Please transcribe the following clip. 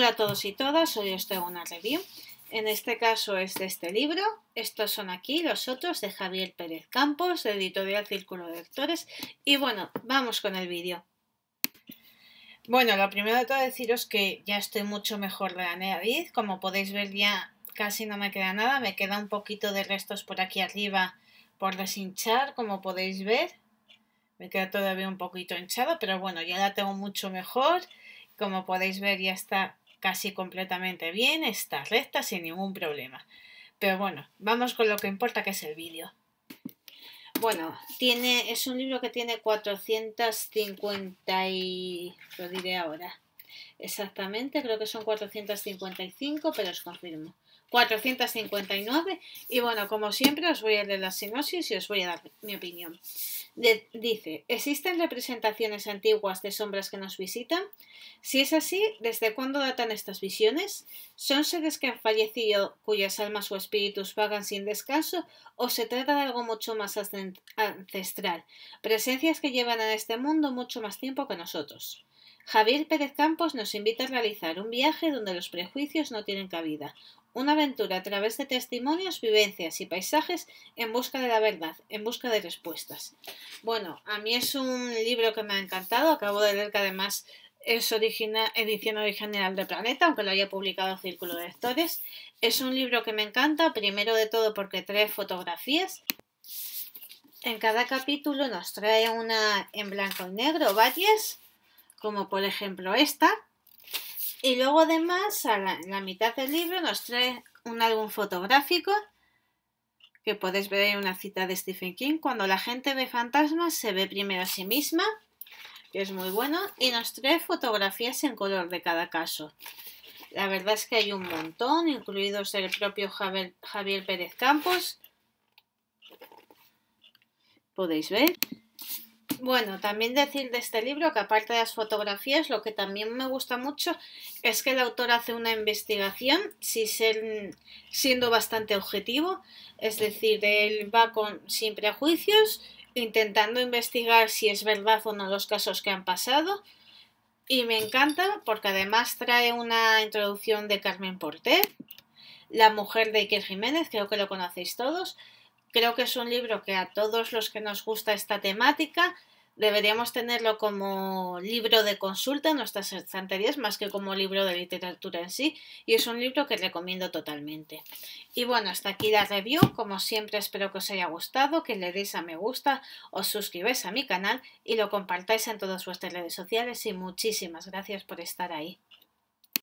Hola a todos y todas, hoy os traigo una review. En este caso es de este libro. Estos son aquí los otros de Javier Pérez Campos, de Editorial Círculo de Lectores. Y bueno, vamos con el vídeo. Bueno, lo primero de todo deciros que ya estoy mucho mejor de la nariz. Como podéis ver ya casi no me queda nada. Me queda un poquito de restos por aquí arriba por deshinchar, como podéis ver. Me queda todavía un poquito hinchado, pero bueno, ya la tengo mucho mejor. Como podéis ver ya está casi completamente bien, está recta sin ningún problema. Pero bueno, vamos con lo que importa que es el vídeo. Bueno, tiene, es un libro que tiene 450 y... lo diré ahora. Exactamente, creo que son 455, pero os confirmo. 459 y bueno, como siempre os voy a leer la sinopsis y os voy a dar mi opinión. dice, ¿existen representaciones antiguas de sombras que nos visitan? Si es así, ¿desde cuándo datan estas visiones? ¿Son seres que han fallecido cuyas almas o espíritus vagan sin descanso o se trata de algo mucho más ancestral? Presencias que llevan en este mundo mucho más tiempo que nosotros. Javier Pérez Campos nos invita a realizar un viaje donde los prejuicios no tienen cabida, una aventura a través de testimonios, vivencias y paisajes en busca de la verdad, en busca de respuestas. Bueno, a mí es un libro que me ha encantado. Acabo de leer que además es edición original de Planeta, aunque lo haya publicado Círculo de Lectores. Es un libro que me encanta, primero de todo porque trae fotografías. En cada capítulo nos trae una en blanco y negro, varias, como por ejemplo esta, y luego además, a la, mitad del libro nos trae un álbum fotográfico que podéis ver ahí una cita de Stephen King. Cuando la gente ve fantasmas se ve primero a sí misma, que es muy bueno, y nos trae fotografías en color de cada caso. La verdad es que hay un montón, incluidos el propio Javier, Javier Pérez Campos. Podéis ver. Bueno, también decir de este libro que aparte de las fotografías, lo que también me gusta mucho es que el autor hace una investigación siendo bastante objetivo, es decir, él va con, sin prejuicios, intentando investigar si es verdad o no los casos que han pasado. Y me encanta porque además trae una introducción de Carmen Porter, la mujer de Iker Jiménez, creo que lo conocéis todos. Creo que es un libro que a todos los que nos gusta esta temática deberíamos tenerlo como libro de consulta en nuestras estanterías más que como libro de literatura en sí y es un libro que recomiendo totalmente. Y bueno, hasta aquí la review, como siempre espero que os haya gustado, que le deis a me gusta, os suscribáis a mi canal y lo compartáis en todas vuestras redes sociales y muchísimas gracias por estar ahí.